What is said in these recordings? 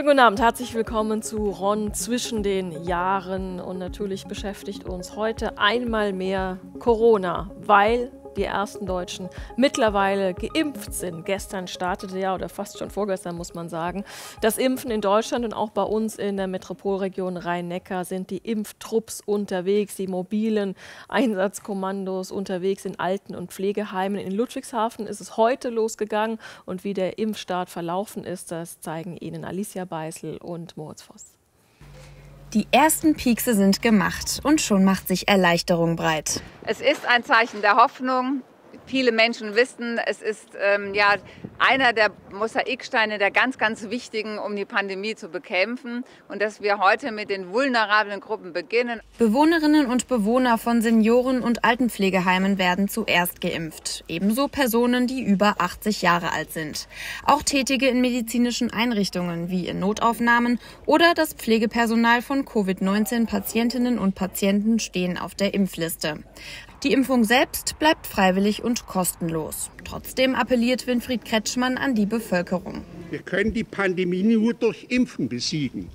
Schönen guten Abend, herzlich willkommen zu Ron zwischen den Jahren. Und natürlich beschäftigt uns heute einmal mehr Corona, weil die ersten Deutschen mittlerweile geimpft sind. Gestern startete ja, oder fast schon vorgestern muss man sagen, das Impfen in Deutschland und auch bei uns in der Metropolregion Rhein-Neckar sind die Impftrupps unterwegs, die mobilen Einsatzkommandos unterwegs in Alten- und Pflegeheimen. In Ludwigshafen ist es heute losgegangen und wie der Impfstart verlaufen ist, das zeigen Ihnen Alicia Beißel und Moritz Voss. Die ersten Piekse sind gemacht und schon macht sich Erleichterung breit. Es ist ein Zeichen der Hoffnung. Viele Menschen wissen, es ist ähm, ja einer der Mosaiksteine der ganz, ganz wichtigen, um die Pandemie zu bekämpfen. Und dass wir heute mit den vulnerablen Gruppen beginnen. Bewohnerinnen und Bewohner von Senioren- und Altenpflegeheimen werden zuerst geimpft. Ebenso Personen, die über 80 Jahre alt sind. Auch Tätige in medizinischen Einrichtungen wie in Notaufnahmen oder das Pflegepersonal von Covid-19-Patientinnen und Patienten stehen auf der Impfliste. Die Impfung selbst bleibt freiwillig und kostenlos. Trotzdem appelliert Winfried Kretschmann an die Bevölkerung. Wir können die Pandemie nur durch Impfen besiegen.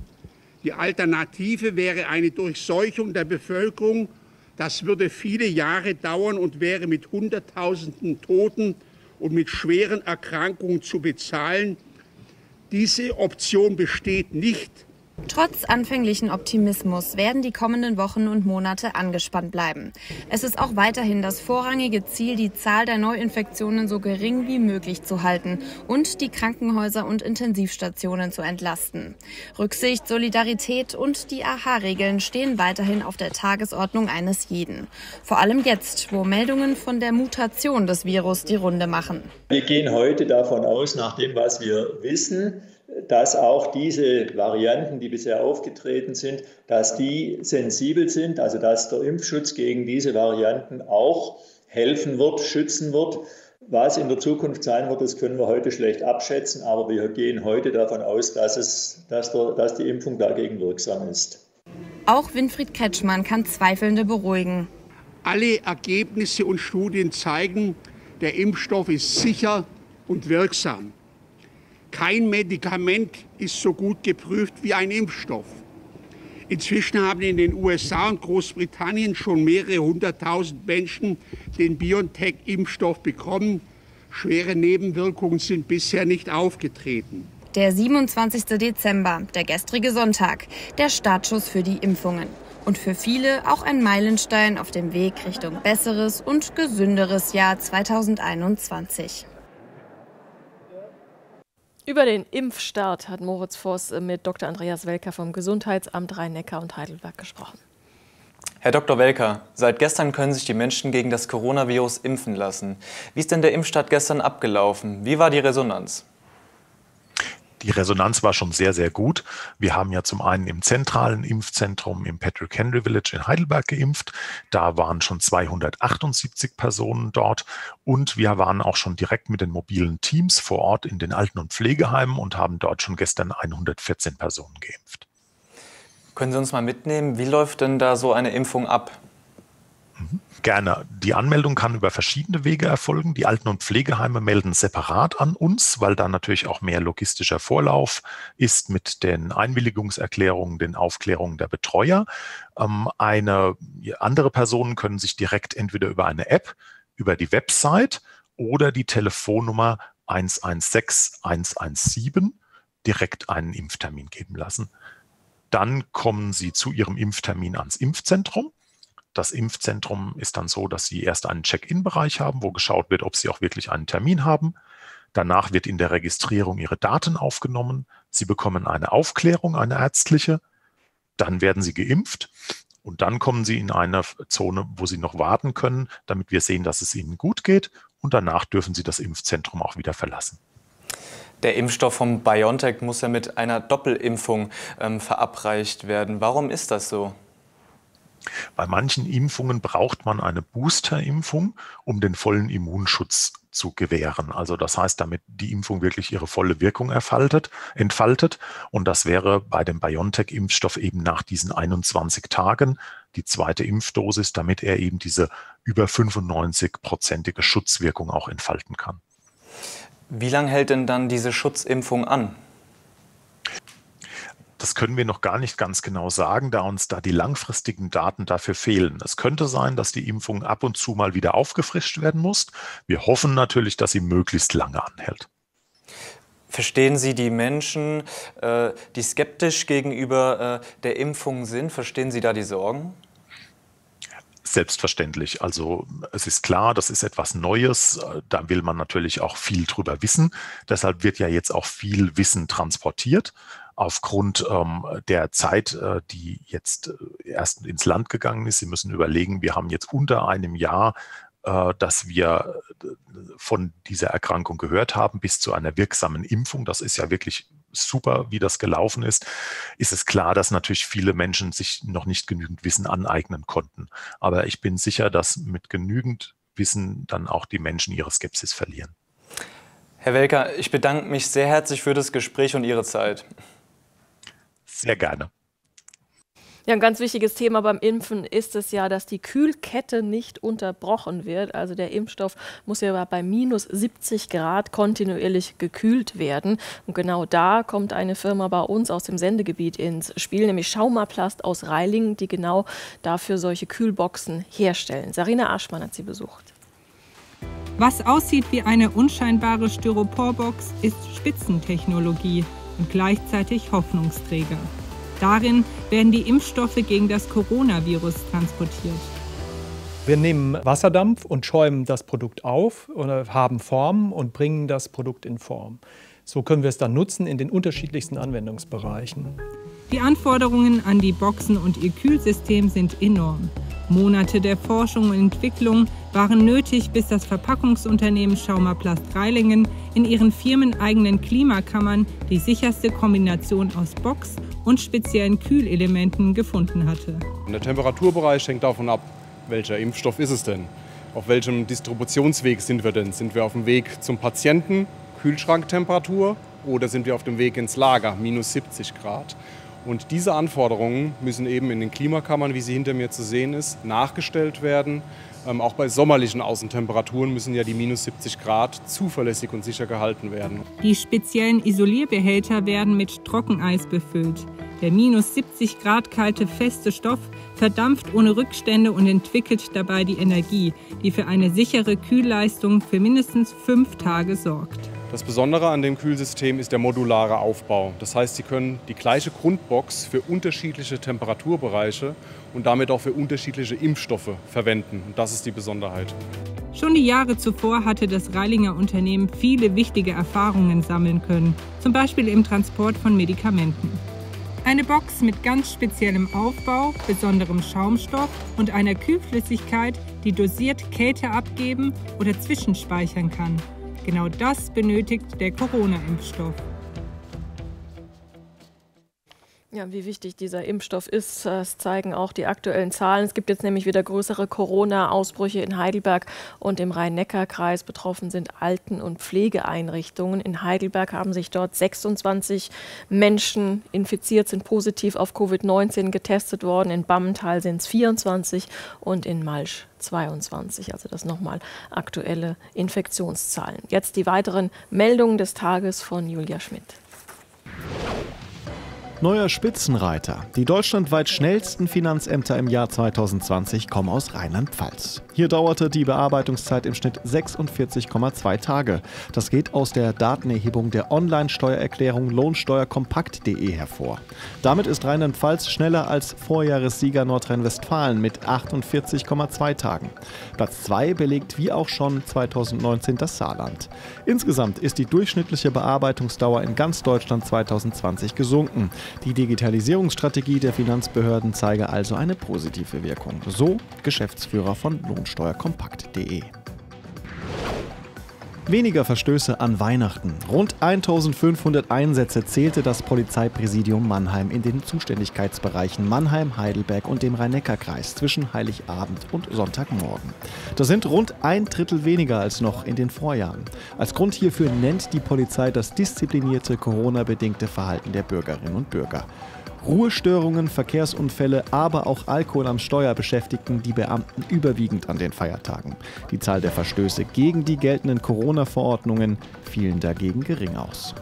Die Alternative wäre eine Durchseuchung der Bevölkerung. Das würde viele Jahre dauern und wäre mit Hunderttausenden Toten und mit schweren Erkrankungen zu bezahlen. Diese Option besteht nicht. Trotz anfänglichen Optimismus werden die kommenden Wochen und Monate angespannt bleiben. Es ist auch weiterhin das vorrangige Ziel, die Zahl der Neuinfektionen so gering wie möglich zu halten und die Krankenhäuser und Intensivstationen zu entlasten. Rücksicht, Solidarität und die AHA-Regeln stehen weiterhin auf der Tagesordnung eines jeden. Vor allem jetzt, wo Meldungen von der Mutation des Virus die Runde machen. Wir gehen heute davon aus, nach dem, was wir wissen, dass auch diese Varianten, die bisher aufgetreten sind, dass die sensibel sind, also dass der Impfschutz gegen diese Varianten auch helfen wird, schützen wird. Was in der Zukunft sein wird, das können wir heute schlecht abschätzen, aber wir gehen heute davon aus, dass, es, dass, der, dass die Impfung dagegen wirksam ist. Auch Winfried Kretschmann kann Zweifelnde beruhigen. Alle Ergebnisse und Studien zeigen, der Impfstoff ist sicher und wirksam. Kein Medikament ist so gut geprüft wie ein Impfstoff. Inzwischen haben in den USA und Großbritannien schon mehrere hunderttausend Menschen den BioNTech-Impfstoff bekommen. Schwere Nebenwirkungen sind bisher nicht aufgetreten. Der 27. Dezember, der gestrige Sonntag, der Startschuss für die Impfungen. Und für viele auch ein Meilenstein auf dem Weg Richtung besseres und gesünderes Jahr 2021. Über den Impfstart hat Moritz Voss mit Dr. Andreas Welker vom Gesundheitsamt Rhein-Neckar und Heidelberg gesprochen. Herr Dr. Welker, seit gestern können sich die Menschen gegen das Coronavirus impfen lassen. Wie ist denn der Impfstart gestern abgelaufen? Wie war die Resonanz? Die Resonanz war schon sehr, sehr gut. Wir haben ja zum einen im zentralen Impfzentrum im Patrick Henry Village in Heidelberg geimpft. Da waren schon 278 Personen dort. Und wir waren auch schon direkt mit den mobilen Teams vor Ort in den Alten- und Pflegeheimen und haben dort schon gestern 114 Personen geimpft. Können Sie uns mal mitnehmen, wie läuft denn da so eine Impfung ab? Gerne. Die Anmeldung kann über verschiedene Wege erfolgen. Die Alten- und Pflegeheime melden separat an uns, weil da natürlich auch mehr logistischer Vorlauf ist mit den Einwilligungserklärungen, den Aufklärungen der Betreuer. Ähm, eine andere Personen können sich direkt entweder über eine App, über die Website oder die Telefonnummer 116 117 direkt einen Impftermin geben lassen. Dann kommen Sie zu Ihrem Impftermin ans Impfzentrum. Das Impfzentrum ist dann so, dass Sie erst einen Check-in-Bereich haben, wo geschaut wird, ob Sie auch wirklich einen Termin haben. Danach wird in der Registrierung Ihre Daten aufgenommen. Sie bekommen eine Aufklärung, eine ärztliche. Dann werden Sie geimpft. Und dann kommen Sie in eine Zone, wo Sie noch warten können, damit wir sehen, dass es Ihnen gut geht. Und danach dürfen Sie das Impfzentrum auch wieder verlassen. Der Impfstoff vom BioNTech muss ja mit einer Doppelimpfung ähm, verabreicht werden. Warum ist das so? Bei manchen Impfungen braucht man eine Boosterimpfung, um den vollen Immunschutz zu gewähren. Also das heißt, damit die Impfung wirklich ihre volle Wirkung erfaltet, entfaltet. Und das wäre bei dem BioNTech-Impfstoff eben nach diesen 21 Tagen die zweite Impfdosis, damit er eben diese über 95-prozentige Schutzwirkung auch entfalten kann. Wie lange hält denn dann diese Schutzimpfung an? Das können wir noch gar nicht ganz genau sagen, da uns da die langfristigen Daten dafür fehlen. Es könnte sein, dass die Impfung ab und zu mal wieder aufgefrischt werden muss. Wir hoffen natürlich, dass sie möglichst lange anhält. Verstehen Sie die Menschen, äh, die skeptisch gegenüber äh, der Impfung sind? Verstehen Sie da die Sorgen? Selbstverständlich. Also es ist klar, das ist etwas Neues. Da will man natürlich auch viel drüber wissen. Deshalb wird ja jetzt auch viel Wissen transportiert aufgrund ähm, der Zeit, äh, die jetzt äh, erst ins Land gegangen ist. Sie müssen überlegen, wir haben jetzt unter einem Jahr äh, dass wir äh, von dieser Erkrankung gehört haben, bis zu einer wirksamen Impfung. Das ist ja wirklich super, wie das gelaufen ist. Ist es klar, dass natürlich viele Menschen sich noch nicht genügend Wissen aneignen konnten. Aber ich bin sicher, dass mit genügend Wissen dann auch die Menschen ihre Skepsis verlieren. Herr Welker, ich bedanke mich sehr herzlich für das Gespräch und Ihre Zeit. Sehr gerne. Ja, ein ganz wichtiges Thema beim Impfen ist es ja, dass die Kühlkette nicht unterbrochen wird. Also der Impfstoff muss ja bei minus 70 Grad kontinuierlich gekühlt werden. Und genau da kommt eine Firma bei uns aus dem Sendegebiet ins Spiel, nämlich Schaumaplast aus Reilingen, die genau dafür solche Kühlboxen herstellen. Sarina Aschmann hat sie besucht. Was aussieht wie eine unscheinbare Styroporbox, ist Spitzentechnologie und gleichzeitig Hoffnungsträger. Darin werden die Impfstoffe gegen das Coronavirus transportiert. Wir nehmen Wasserdampf und schäumen das Produkt auf oder haben Form und bringen das Produkt in Form. So können wir es dann nutzen in den unterschiedlichsten Anwendungsbereichen. Die Anforderungen an die Boxen und ihr Kühlsystem sind enorm. Monate der Forschung und Entwicklung waren nötig, bis das Verpackungsunternehmen Schaumaplast Reilingen in ihren firmeneigenen Klimakammern die sicherste Kombination aus Box und speziellen Kühlelementen gefunden hatte. Der Temperaturbereich hängt davon ab, welcher Impfstoff ist es denn? Auf welchem Distributionsweg sind wir denn? Sind wir auf dem Weg zum Patienten, Kühlschranktemperatur, oder sind wir auf dem Weg ins Lager, minus 70 Grad? Und diese Anforderungen müssen eben in den Klimakammern, wie sie hinter mir zu sehen ist, nachgestellt werden. Ähm, auch bei sommerlichen Außentemperaturen müssen ja die minus 70 Grad zuverlässig und sicher gehalten werden. Die speziellen Isolierbehälter werden mit Trockeneis befüllt. Der minus 70 Grad kalte feste Stoff verdampft ohne Rückstände und entwickelt dabei die Energie, die für eine sichere Kühlleistung für mindestens fünf Tage sorgt. Das Besondere an dem Kühlsystem ist der modulare Aufbau. Das heißt, Sie können die gleiche Grundbox für unterschiedliche Temperaturbereiche und damit auch für unterschiedliche Impfstoffe verwenden. Und das ist die Besonderheit. Schon die Jahre zuvor hatte das Reilinger Unternehmen viele wichtige Erfahrungen sammeln können, zum Beispiel im Transport von Medikamenten. Eine Box mit ganz speziellem Aufbau, besonderem Schaumstoff und einer Kühlflüssigkeit, die dosiert Kälte abgeben oder zwischenspeichern kann. Genau das benötigt der Corona-Impfstoff. Ja, wie wichtig dieser Impfstoff ist, das zeigen auch die aktuellen Zahlen. Es gibt jetzt nämlich wieder größere Corona-Ausbrüche in Heidelberg und im Rhein-Neckar-Kreis. Betroffen sind Alten- und Pflegeeinrichtungen. In Heidelberg haben sich dort 26 Menschen infiziert, sind positiv auf Covid-19 getestet worden. In Bammental sind es 24 und in Malsch 22. Also das nochmal aktuelle Infektionszahlen. Jetzt die weiteren Meldungen des Tages von Julia Schmidt. Neuer Spitzenreiter. Die deutschlandweit schnellsten Finanzämter im Jahr 2020 kommen aus Rheinland-Pfalz. Hier dauerte die Bearbeitungszeit im Schnitt 46,2 Tage. Das geht aus der Datenerhebung der Online-Steuererklärung lohnsteuerkompakt.de hervor. Damit ist Rheinland-Pfalz schneller als Vorjahressieger Nordrhein-Westfalen mit 48,2 Tagen. Platz 2 belegt wie auch schon 2019 das Saarland. Insgesamt ist die durchschnittliche Bearbeitungsdauer in ganz Deutschland 2020 gesunken. Die Digitalisierungsstrategie der Finanzbehörden zeige also eine positive Wirkung. So Geschäftsführer von lohnsteuerkompakt.de. Weniger Verstöße an Weihnachten. Rund 1500 Einsätze zählte das Polizeipräsidium Mannheim in den Zuständigkeitsbereichen Mannheim, Heidelberg und dem Rhein-Neckar-Kreis zwischen Heiligabend und Sonntagmorgen. Das sind rund ein Drittel weniger als noch in den Vorjahren. Als Grund hierfür nennt die Polizei das disziplinierte Corona-bedingte Verhalten der Bürgerinnen und Bürger. Ruhestörungen, Verkehrsunfälle, aber auch Alkohol am Steuer beschäftigten die Beamten überwiegend an den Feiertagen. Die Zahl der Verstöße gegen die geltenden Corona-Verordnungen fielen dagegen gering aus.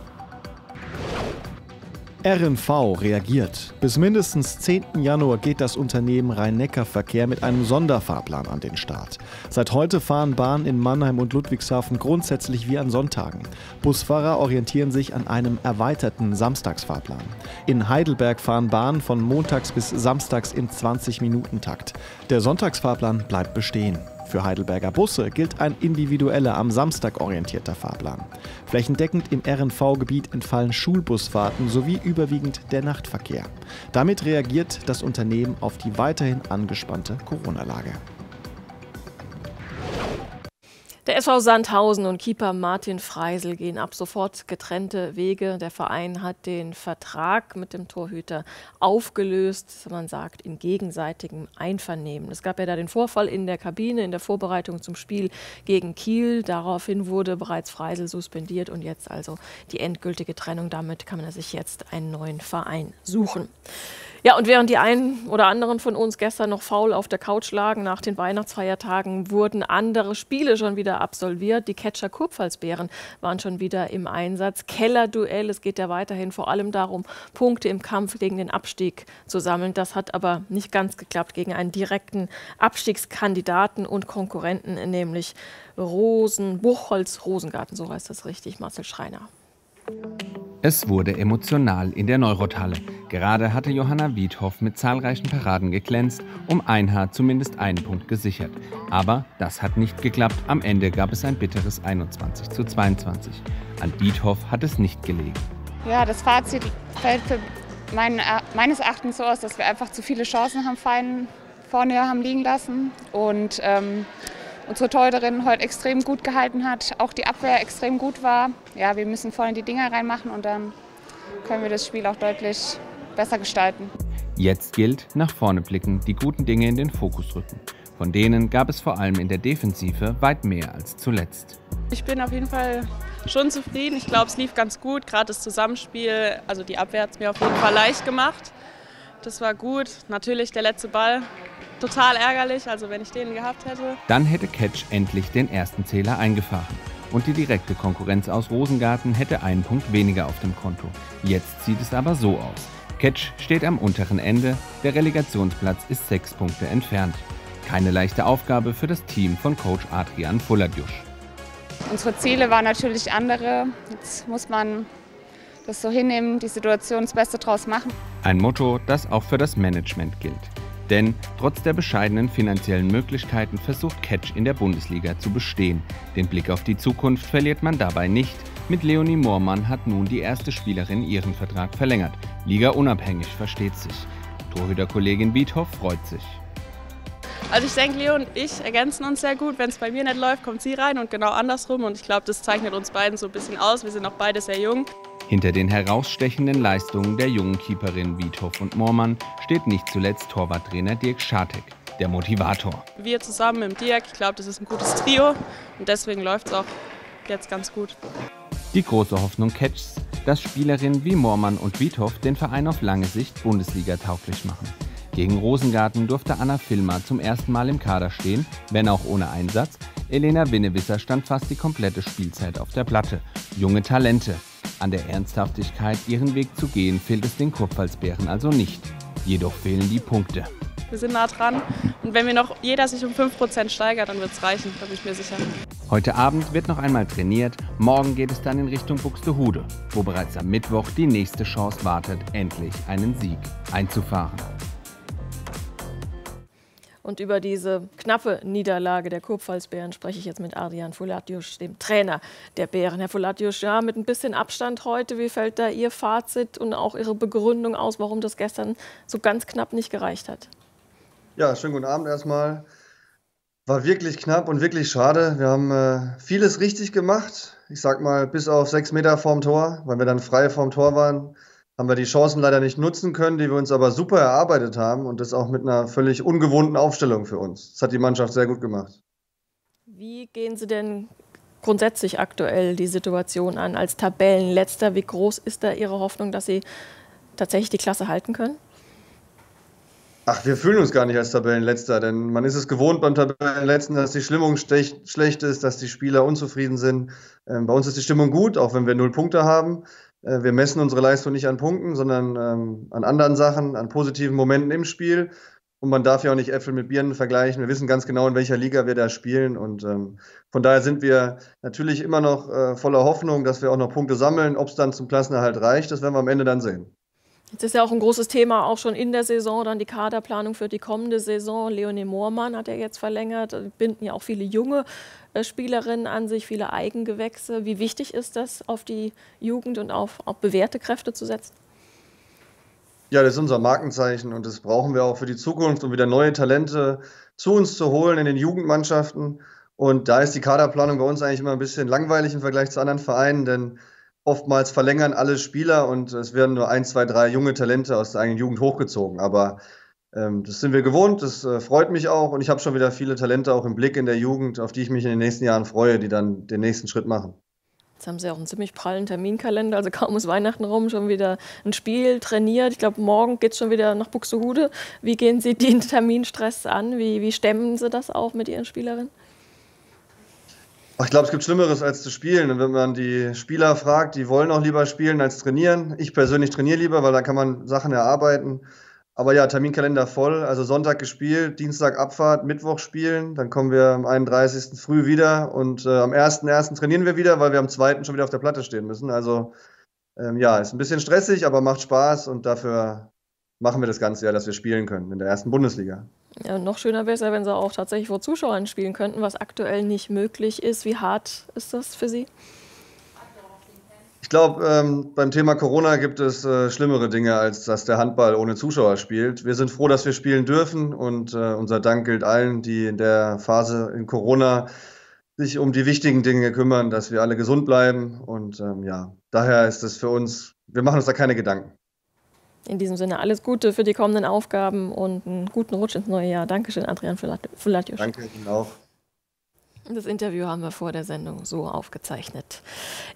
RNV reagiert. Bis mindestens 10. Januar geht das Unternehmen Rhein-Neckar-Verkehr mit einem Sonderfahrplan an den Start. Seit heute fahren Bahnen in Mannheim und Ludwigshafen grundsätzlich wie an Sonntagen. Busfahrer orientieren sich an einem erweiterten Samstagsfahrplan. In Heidelberg fahren Bahnen von montags bis samstags im 20-Minuten-Takt. Der Sonntagsfahrplan bleibt bestehen. Für Heidelberger Busse gilt ein individueller, am Samstag orientierter Fahrplan. Flächendeckend im RNV-Gebiet entfallen Schulbusfahrten sowie überwiegend der Nachtverkehr. Damit reagiert das Unternehmen auf die weiterhin angespannte Corona-Lage. Der SV Sandhausen und Keeper Martin Freisel gehen ab sofort getrennte Wege. Der Verein hat den Vertrag mit dem Torhüter aufgelöst, man sagt, in gegenseitigem Einvernehmen. Es gab ja da den Vorfall in der Kabine in der Vorbereitung zum Spiel gegen Kiel. Daraufhin wurde bereits Freisel suspendiert und jetzt also die endgültige Trennung. Damit kann man sich jetzt einen neuen Verein suchen. Ja, und während die einen oder anderen von uns gestern noch faul auf der Couch lagen nach den Weihnachtsfeiertagen, wurden andere Spiele schon wieder absolviert. Die Catcher Kurpfalzbären waren schon wieder im Einsatz. Kellerduell, es geht ja weiterhin vor allem darum, Punkte im Kampf gegen den Abstieg zu sammeln. Das hat aber nicht ganz geklappt gegen einen direkten Abstiegskandidaten und Konkurrenten, nämlich Rosen, Buchholz Rosengarten, so heißt das richtig, Marcel Schreiner. Es wurde emotional in der Neurothalle. Gerade hatte Johanna Wiedhoff mit zahlreichen Paraden geglänzt, um ein Haar zumindest einen Punkt gesichert. Aber das hat nicht geklappt. Am Ende gab es ein bitteres 21 zu 22. An Wiedhoff hat es nicht gelegen. Ja, das Fazit fällt für mein, äh, meines Erachtens so aus, dass wir einfach zu viele Chancen haben fein vorne haben liegen lassen. Und ähm, unsere Torhüterin heute extrem gut gehalten hat, auch die Abwehr extrem gut war. Ja, wir müssen vorne die Dinger reinmachen und dann können wir das Spiel auch deutlich besser gestalten. Jetzt gilt, nach vorne blicken, die guten Dinge in den Fokus rücken. Von denen gab es vor allem in der Defensive weit mehr als zuletzt. Ich bin auf jeden Fall schon zufrieden. Ich glaube, es lief ganz gut. Gerade das Zusammenspiel, also die Abwehr hat es mir auf jeden Fall leicht gemacht. Das war gut. Natürlich der letzte Ball total ärgerlich, also wenn ich den gehabt hätte. Dann hätte Catch endlich den ersten Zähler eingefahren. Und die direkte Konkurrenz aus Rosengarten hätte einen Punkt weniger auf dem Konto. Jetzt sieht es aber so aus. Catch steht am unteren Ende, der Relegationsplatz ist sechs Punkte entfernt. Keine leichte Aufgabe für das Team von Coach Adrian Fulladjusch. Unsere Ziele waren natürlich andere. Jetzt muss man das so hinnehmen, die Situation das Beste draus machen. Ein Motto, das auch für das Management gilt. Denn trotz der bescheidenen finanziellen Möglichkeiten versucht Catch in der Bundesliga zu bestehen. Den Blick auf die Zukunft verliert man dabei nicht. Mit Leonie Moormann hat nun die erste Spielerin ihren Vertrag verlängert. Liga unabhängig versteht sich. Torhüterkollegin Biethoff freut sich. Also ich denke, Leo und ich ergänzen uns sehr gut. Wenn es bei mir nicht läuft, kommt sie rein und genau andersrum. Und ich glaube, das zeichnet uns beiden so ein bisschen aus. Wir sind auch beide sehr jung. Hinter den herausstechenden Leistungen der jungen Keeperin Wiethoff und Moormann steht nicht zuletzt Torwarttrainer Dirk Schartek, der Motivator. Wir zusammen mit Dirk, ich glaube, das ist ein gutes Trio und deswegen läuft es auch jetzt ganz gut. Die große Hoffnung Catchs, dass Spielerinnen wie Moormann und Wiethoff den Verein auf lange Sicht Bundesliga tauglich machen. Gegen Rosengarten durfte Anna Filmer zum ersten Mal im Kader stehen, wenn auch ohne Einsatz. Elena Winnewisser stand fast die komplette Spielzeit auf der Platte. Junge Talente, an der Ernsthaftigkeit, ihren Weg zu gehen, fehlt es den Kurpfalzbären also nicht. Jedoch fehlen die Punkte. Wir sind nah dran und wenn wir noch jeder sich um 5% steigert, dann wird es reichen, da bin ich mir sicher. Heute Abend wird noch einmal trainiert, morgen geht es dann in Richtung Buxtehude, wo bereits am Mittwoch die nächste Chance wartet, endlich einen Sieg einzufahren. Und über diese knappe Niederlage der Kurpfalzbären spreche ich jetzt mit Adrian Fulatius, dem Trainer der Bären. Herr Fulatius, ja, mit ein bisschen Abstand heute, wie fällt da Ihr Fazit und auch Ihre Begründung aus, warum das gestern so ganz knapp nicht gereicht hat? Ja, schönen guten Abend erstmal. War wirklich knapp und wirklich schade. Wir haben äh, vieles richtig gemacht. Ich sag mal, bis auf sechs Meter vorm Tor, weil wir dann frei vorm Tor waren haben wir die Chancen leider nicht nutzen können, die wir uns aber super erarbeitet haben und das auch mit einer völlig ungewohnten Aufstellung für uns. Das hat die Mannschaft sehr gut gemacht. Wie gehen Sie denn grundsätzlich aktuell die Situation an als Tabellenletzter? Wie groß ist da Ihre Hoffnung, dass Sie tatsächlich die Klasse halten können? Ach, wir fühlen uns gar nicht als Tabellenletzter, denn man ist es gewohnt beim Tabellenletzten, dass die Stimmung schlecht ist, dass die Spieler unzufrieden sind. Ähm, bei uns ist die Stimmung gut, auch wenn wir null Punkte haben. Äh, wir messen unsere Leistung nicht an Punkten, sondern ähm, an anderen Sachen, an positiven Momenten im Spiel. Und man darf ja auch nicht Äpfel mit Birnen vergleichen. Wir wissen ganz genau, in welcher Liga wir da spielen. Und ähm, von daher sind wir natürlich immer noch äh, voller Hoffnung, dass wir auch noch Punkte sammeln. Ob es dann zum Klassenerhalt reicht, das werden wir am Ende dann sehen. Jetzt ist ja auch ein großes Thema, auch schon in der Saison, dann die Kaderplanung für die kommende Saison. Leonie Moormann hat ja jetzt verlängert, binden ja auch viele junge äh, Spielerinnen an sich, viele Eigengewächse. Wie wichtig ist das, auf die Jugend und auf, auf bewährte Kräfte zu setzen? Ja, das ist unser Markenzeichen und das brauchen wir auch für die Zukunft, um wieder neue Talente zu uns zu holen in den Jugendmannschaften. Und da ist die Kaderplanung bei uns eigentlich immer ein bisschen langweilig im Vergleich zu anderen Vereinen, denn oftmals verlängern alle Spieler und es werden nur ein, zwei, drei junge Talente aus der eigenen Jugend hochgezogen. Aber ähm, das sind wir gewohnt, das äh, freut mich auch und ich habe schon wieder viele Talente auch im Blick in der Jugend, auf die ich mich in den nächsten Jahren freue, die dann den nächsten Schritt machen. Jetzt haben Sie auch einen ziemlich prallen Terminkalender, also kaum ist Weihnachten rum, schon wieder ein Spiel trainiert. Ich glaube, morgen geht es schon wieder nach Buxtehude. Wie gehen Sie den Terminstress an? Wie, wie stemmen Sie das auch mit Ihren Spielerinnen? Ich glaube, es gibt Schlimmeres als zu spielen. Und wenn man die Spieler fragt, die wollen auch lieber spielen als trainieren. Ich persönlich trainiere lieber, weil da kann man Sachen erarbeiten. Aber ja, Terminkalender voll. Also Sonntag gespielt, Dienstag Abfahrt, Mittwoch spielen. Dann kommen wir am 31. früh wieder und äh, am 1.1. trainieren wir wieder, weil wir am 2. schon wieder auf der Platte stehen müssen. Also ähm, ja, ist ein bisschen stressig, aber macht Spaß und dafür machen wir das ganze Jahr, dass wir spielen können in der ersten Bundesliga. Ja, noch schöner wäre es ja, wenn sie auch tatsächlich vor Zuschauern spielen könnten, was aktuell nicht möglich ist. Wie hart ist das für Sie? Ich glaube, ähm, beim Thema Corona gibt es äh, schlimmere Dinge, als dass der Handball ohne Zuschauer spielt. Wir sind froh, dass wir spielen dürfen und äh, unser Dank gilt allen, die in der Phase in Corona sich um die wichtigen Dinge kümmern, dass wir alle gesund bleiben. Und ähm, ja, daher ist es für uns, wir machen uns da keine Gedanken. In diesem Sinne alles Gute für die kommenden Aufgaben und einen guten Rutsch ins neue Jahr. Dankeschön, Adrian Fulatius. Danke Ihnen auch. Das Interview haben wir vor der Sendung so aufgezeichnet.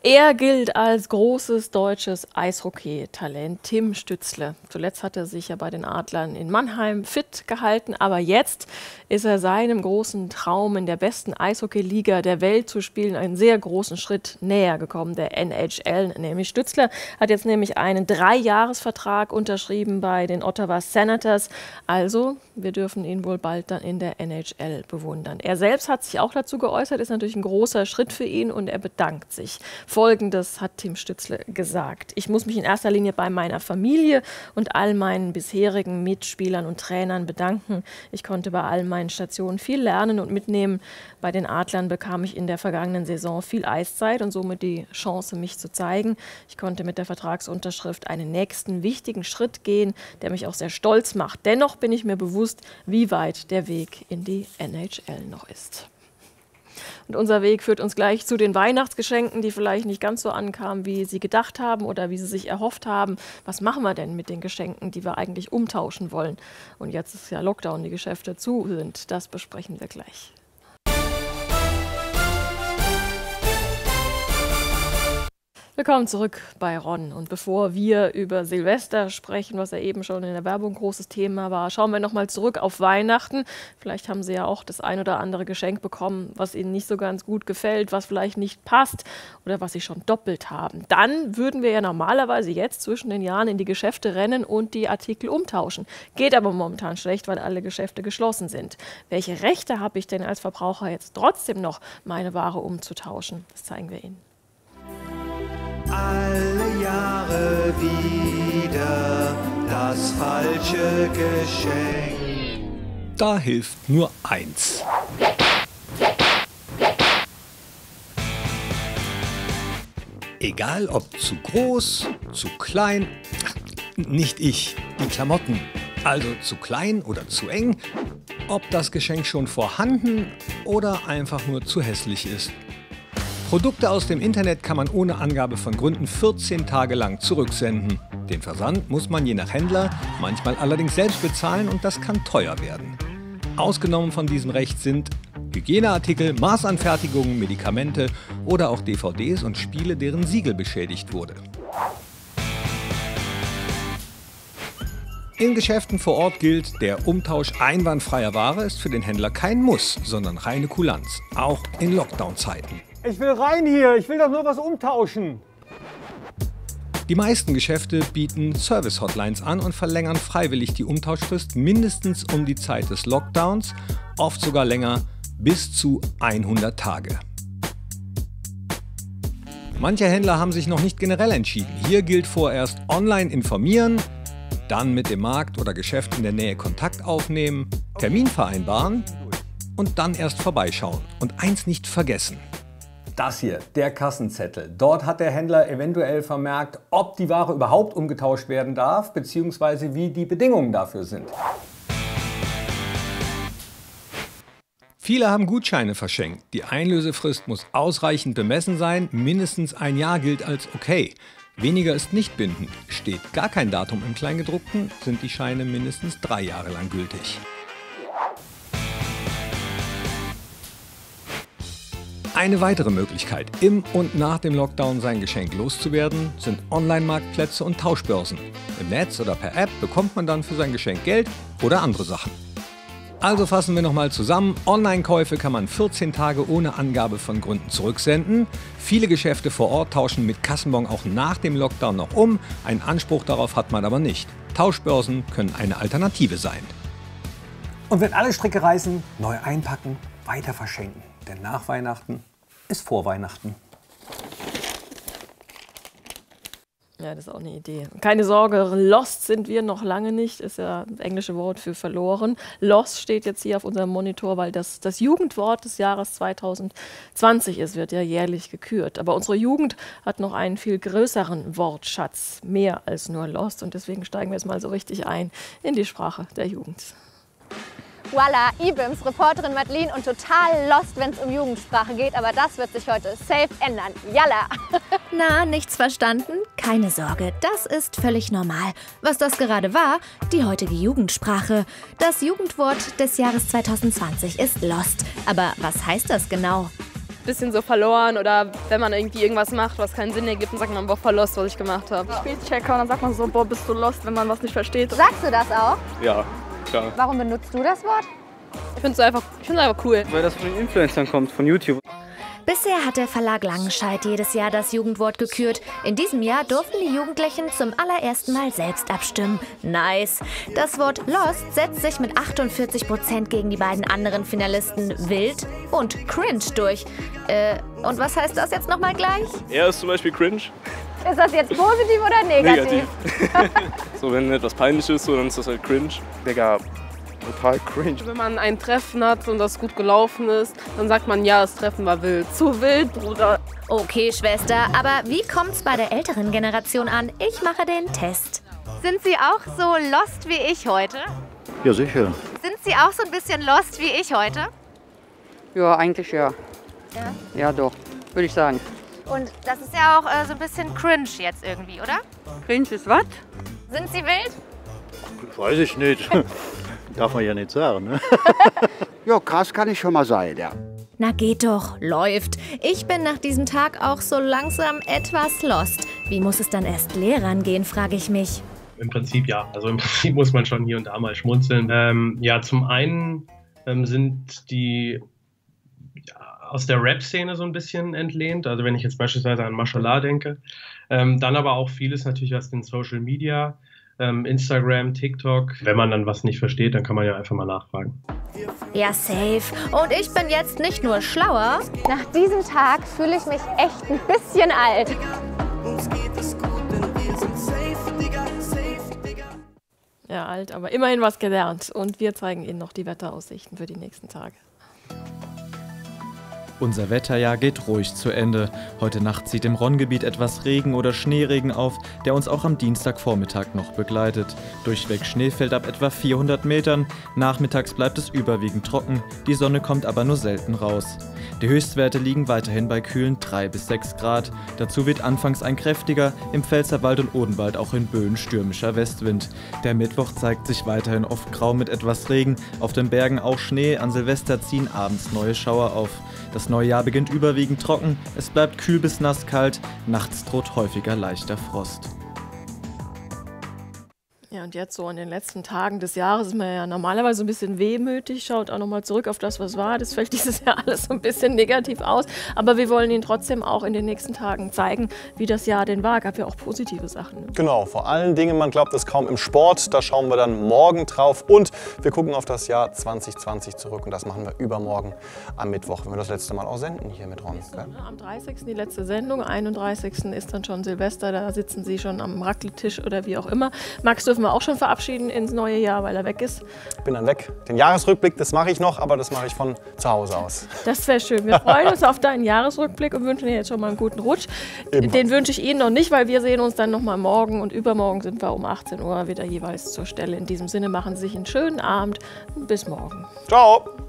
Er gilt als großes deutsches Eishockey-Talent, Tim Stützle. Zuletzt hat er sich ja bei den Adlern in Mannheim fit gehalten, aber jetzt ist er seinem großen Traum in der besten Eishockey-Liga der Welt zu spielen einen sehr großen Schritt näher gekommen, der NHL. Nämlich Stützle hat jetzt nämlich einen Dreijahresvertrag unterschrieben bei den Ottawa Senators. Also, wir dürfen ihn wohl bald dann in der NHL bewundern. Er selbst hat sich auch dazu geäußert, ist natürlich ein großer Schritt für ihn und er bedankt sich. Folgendes hat Tim Stützle gesagt. Ich muss mich in erster Linie bei meiner Familie und all meinen bisherigen Mitspielern und Trainern bedanken. Ich konnte bei all meinen Stationen viel lernen und mitnehmen. Bei den Adlern bekam ich in der vergangenen Saison viel Eiszeit und somit die Chance, mich zu zeigen. Ich konnte mit der Vertragsunterschrift einen nächsten wichtigen Schritt gehen, der mich auch sehr stolz macht. Dennoch bin ich mir bewusst, wie weit der Weg in die NHL noch ist. Und unser Weg führt uns gleich zu den Weihnachtsgeschenken, die vielleicht nicht ganz so ankamen, wie Sie gedacht haben oder wie Sie sich erhofft haben. Was machen wir denn mit den Geschenken, die wir eigentlich umtauschen wollen? Und jetzt ist ja Lockdown, die Geschäfte zu sind. Das besprechen wir gleich. Willkommen zurück bei Ron. Und bevor wir über Silvester sprechen, was ja eben schon in der Werbung großes Thema war, schauen wir nochmal zurück auf Weihnachten. Vielleicht haben Sie ja auch das ein oder andere Geschenk bekommen, was Ihnen nicht so ganz gut gefällt, was vielleicht nicht passt oder was Sie schon doppelt haben. Dann würden wir ja normalerweise jetzt zwischen den Jahren in die Geschäfte rennen und die Artikel umtauschen. Geht aber momentan schlecht, weil alle Geschäfte geschlossen sind. Welche Rechte habe ich denn als Verbraucher jetzt trotzdem noch, meine Ware umzutauschen? Das zeigen wir Ihnen alle Jahre wieder das falsche Geschenk. Da hilft nur eins. Egal ob zu groß, zu klein, nicht ich, die Klamotten. Also zu klein oder zu eng, ob das Geschenk schon vorhanden oder einfach nur zu hässlich ist. Produkte aus dem Internet kann man ohne Angabe von Gründen 14 Tage lang zurücksenden. Den Versand muss man je nach Händler manchmal allerdings selbst bezahlen und das kann teuer werden. Ausgenommen von diesem Recht sind Hygieneartikel, Maßanfertigungen, Medikamente oder auch DVDs und Spiele, deren Siegel beschädigt wurde. In Geschäften vor Ort gilt, der Umtausch einwandfreier Ware ist für den Händler kein Muss, sondern reine Kulanz, auch in Lockdown-Zeiten. Ich will rein hier. Ich will doch nur was umtauschen. Die meisten Geschäfte bieten Service-Hotlines an und verlängern freiwillig die Umtauschfrist mindestens um die Zeit des Lockdowns, oft sogar länger, bis zu 100 Tage. Manche Händler haben sich noch nicht generell entschieden. Hier gilt vorerst online informieren, dann mit dem Markt oder Geschäft in der Nähe Kontakt aufnehmen, Termin vereinbaren und dann erst vorbeischauen. Und eins nicht vergessen. Das hier, der Kassenzettel. Dort hat der Händler eventuell vermerkt, ob die Ware überhaupt umgetauscht werden darf, bzw. wie die Bedingungen dafür sind. Viele haben Gutscheine verschenkt. Die Einlösefrist muss ausreichend bemessen sein, mindestens ein Jahr gilt als okay. Weniger ist nicht bindend. Steht gar kein Datum im Kleingedruckten, sind die Scheine mindestens drei Jahre lang gültig. Eine weitere Möglichkeit, im und nach dem Lockdown sein Geschenk loszuwerden, sind Online-Marktplätze und Tauschbörsen. Im Netz oder per App bekommt man dann für sein Geschenk Geld oder andere Sachen. Also fassen wir nochmal zusammen. Online-Käufe kann man 14 Tage ohne Angabe von Gründen zurücksenden. Viele Geschäfte vor Ort tauschen mit Kassenbon auch nach dem Lockdown noch um. Einen Anspruch darauf hat man aber nicht. Tauschbörsen können eine Alternative sein. Und wenn alle Stricke reißen, neu einpacken, weiter verschenken. Denn nach Weihnachten ist vor Weihnachten. Ja, das ist auch eine Idee. Keine Sorge, lost sind wir noch lange nicht, ist ja das englische Wort für verloren. Lost steht jetzt hier auf unserem Monitor, weil das das Jugendwort des Jahres 2020 ist, wird ja jährlich gekürt. Aber unsere Jugend hat noch einen viel größeren Wortschatz, mehr als nur lost. Und deswegen steigen wir jetzt mal so richtig ein in die Sprache der Jugend. Voila, IBIMS, Reporterin Madeline und total lost, wenn es um Jugendsprache geht. Aber das wird sich heute safe ändern. Yalla! Na, nichts verstanden? Keine Sorge, das ist völlig normal. Was das gerade war, die heutige Jugendsprache. Das Jugendwort des Jahres 2020 ist lost. Aber was heißt das genau? bisschen so verloren oder wenn man irgendwie irgendwas macht, was keinen Sinn ergibt, dann sagt man, boah, voll lost, was ich gemacht habe. Spielchecker und dann sagt man so, boah, bist du lost, wenn man was nicht versteht. Sagst du das auch? Ja, klar. Warum benutzt du das Wort? Ich finde es einfach, ich find's einfach cool. Weil das von den Influencern kommt, von YouTube. Bisher hat der Verlag Langenscheidt jedes Jahr das Jugendwort gekürt. In diesem Jahr durften die Jugendlichen zum allerersten Mal selbst abstimmen. Nice. Das Wort Lost setzt sich mit 48 Prozent gegen die beiden anderen Finalisten Wild und Cringe durch. Äh, und was heißt das jetzt nochmal gleich? Er ist zum Beispiel cringe. Ist das jetzt positiv oder negativ? so, wenn etwas peinlich ist, so, dann ist das halt cringe. Digga, total cringe. Wenn man ein Treffen hat und das gut gelaufen ist, dann sagt man, ja, das Treffen war wild. Zu wild, Bruder. Okay, Schwester, aber wie kommt's bei der älteren Generation an? Ich mache den Test. Sind Sie auch so lost wie ich heute? Ja, sicher. Sind Sie auch so ein bisschen lost wie ich heute? Ja, eigentlich ja. Ja. Ja, doch, würde ich sagen. Und das ist ja auch äh, so ein bisschen cringe jetzt irgendwie, oder? Cringe ist was? Sind Sie wild? Weiß ich nicht. Darf man ja nicht sagen, ne? Ja, krass kann ich schon mal sein, ja. Na geht doch, läuft. Ich bin nach diesem Tag auch so langsam etwas lost. Wie muss es dann erst Lehrern gehen, frage ich mich. Im Prinzip ja. Also im Prinzip muss man schon hier und da mal schmunzeln. Ähm, ja, zum einen ähm, sind die aus der Rap-Szene so ein bisschen entlehnt. Also wenn ich jetzt beispielsweise an Mashallah denke. Ähm, dann aber auch vieles natürlich aus den Social Media ähm, Instagram, TikTok. Wenn man dann was nicht versteht, dann kann man ja einfach mal nachfragen. Ja, safe. Und ich bin jetzt nicht nur schlauer. Nach diesem Tag fühle ich mich echt ein bisschen alt. Ja, alt, aber immerhin was gelernt. Und wir zeigen Ihnen noch die Wetteraussichten für die nächsten Tage. Unser Wetterjahr geht ruhig zu Ende. Heute Nacht zieht im Ronngebiet etwas Regen oder Schneeregen auf, der uns auch am Dienstagvormittag noch begleitet. Durchweg Schnee fällt ab etwa 400 Metern. Nachmittags bleibt es überwiegend trocken, die Sonne kommt aber nur selten raus. Die Höchstwerte liegen weiterhin bei kühlen 3 bis 6 Grad. Dazu wird anfangs ein kräftiger, im Pfälzerwald und Odenwald auch in Böen stürmischer Westwind. Der Mittwoch zeigt sich weiterhin oft grau mit etwas Regen, auf den Bergen auch Schnee, an Silvester ziehen abends neue Schauer auf. Das neue Jahr beginnt überwiegend trocken, es bleibt kühl bis nasskalt, nachts droht häufiger leichter Frost. Ja, und jetzt so in den letzten Tagen des Jahres ist man ja normalerweise ein bisschen wehmütig, schaut auch nochmal zurück auf das, was war. Das fällt dieses Jahr alles so ein bisschen negativ aus. Aber wir wollen Ihnen trotzdem auch in den nächsten Tagen zeigen, wie das Jahr denn war. Gab ja auch positive Sachen. Ne? Genau, vor allen Dingen, man glaubt es kaum im Sport. Da schauen wir dann morgen drauf. Und wir gucken auf das Jahr 2020 zurück. Und das machen wir übermorgen am Mittwoch, wenn wir das letzte Mal auch senden hier mit Ron. Ne? Am 30. die letzte Sendung, 31. ist dann schon Silvester. Da sitzen Sie schon am Racletisch oder wie auch immer. Max, dürfen wir auch schon verabschieden ins neue Jahr, weil er weg ist. Bin dann weg. Den Jahresrückblick, das mache ich noch, aber das mache ich von zu Hause aus. Das wäre schön. Wir freuen uns auf deinen Jahresrückblick und wünschen dir jetzt schon mal einen guten Rutsch. Ebenfalls. Den wünsche ich Ihnen noch nicht, weil wir sehen uns dann noch mal morgen und übermorgen sind wir um 18 Uhr wieder jeweils zur Stelle. In diesem Sinne machen Sie sich einen schönen Abend. Bis morgen. Ciao.